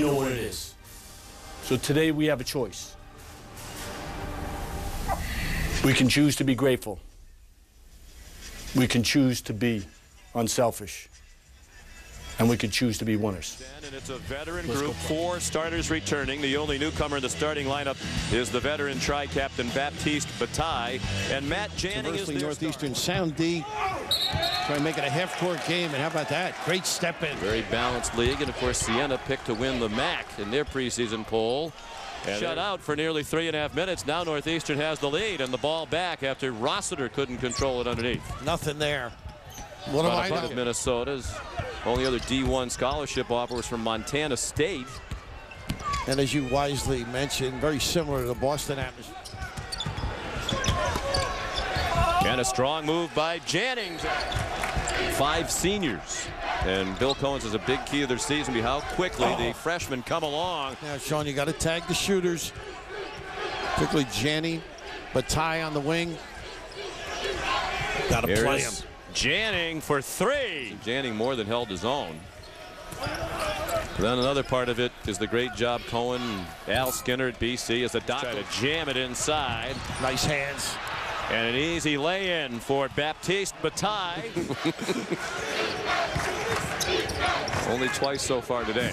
know what it is. So today we have a choice. We can choose to be grateful. We can choose to be unselfish. And we can choose to be winners. And it's a veteran group, four starters returning. The only newcomer in the starting lineup is the veteran tri-captain Baptiste Bataille. And Matt Janning is Conversely, their Northeastern sound D. Try and make it a half-court game, and how about that? Great step in. Very balanced league, and of course Siena picked to win the MAAC in their preseason poll. Shut out for nearly three and a half minutes. Now Northeastern has the lead and the ball back after Rossiter couldn't control it underneath. Nothing there. What do I Bonaparte of know? Minnesota's only other D1 scholarship offer was from Montana State. And as you wisely mentioned, very similar to the Boston atmosphere. And a strong move by Janning's. Five seniors. And Bill Coen's is a big key of their season. Be how quickly the oh. freshmen come along. Now, Sean, you got to tag the shooters, particularly Janny, Bataille on the wing. Got to play him. Janning for three. Janning more than held his own. Then another part of it is the great job Cohen, Al Skinner at BC as the doctor jam it inside. Nice hands. And an easy lay-in for Baptiste Bataille. Only twice so far today.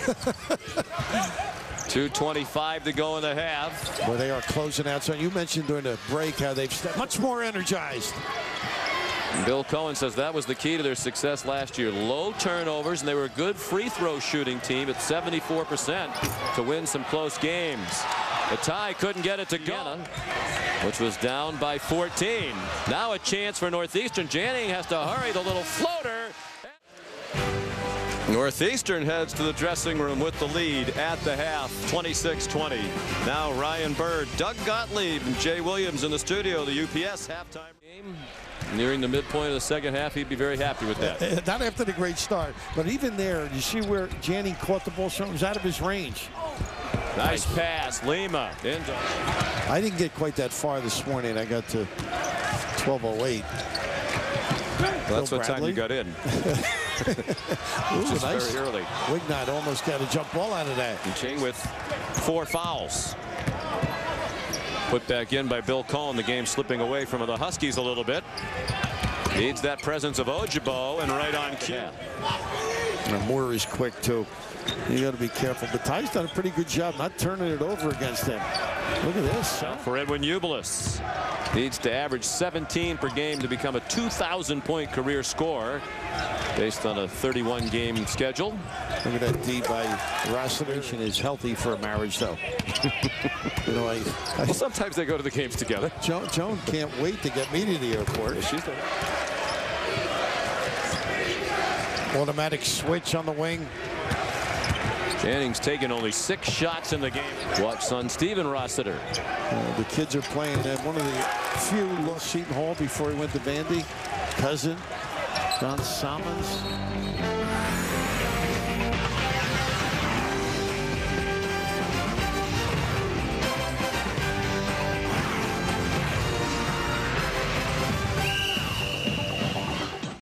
2.25 to go in the half. Where they are closing out. So you mentioned during the break how they've stepped much more energized. Bill Coen says that was the key to their success last year. Low turnovers, and they were a good free throw shooting team at 74% to win some close games. The tie couldn't get it to go, which was down by 14. Now a chance for Northeastern. Janning has to hurry the little floater. Northeastern heads to the dressing room with the lead at the half, 26-20. Now Ryan Bird, Doug Gottlieb, and Jay Williams in the studio. The UPS halftime game nearing the midpoint of the second half. He'd be very happy with that. Uh, Not after the great start, but even there, you see where Janny caught the ball, so it was out of his range. Nice pass, Lima. Into I didn't get quite that far this morning. I got to 1208. That's Bill what time you got in. Ooh, Just nice. very early. Wignot almost got a jump ball out of that. And Ching with four fouls. Put back in by Bill Coen. The game slipping away from the Huskies a little bit. Needs that presence of Ojabo and right on cue. And Moore is quick too. You got to be careful. But Ty's done a pretty good job not turning it over against him. Look at this. For Edwin Ubiles. Needs to average 17 per game to become a 2,000 point career scorer based on a 31 game schedule. Look at that D by Rossiter. is healthy for a marriage though. you know, I, I sometimes they go to the games together. Joan, Joan can't wait to get me to the airport. She's done Automatic switch on the wing. Janning's taken only six shots in the game. Watch son Steven Rossiter. Uh, the kids are playing. at one of the few lost Seton Hall before he went to Vandy. Cousin, John Salmons.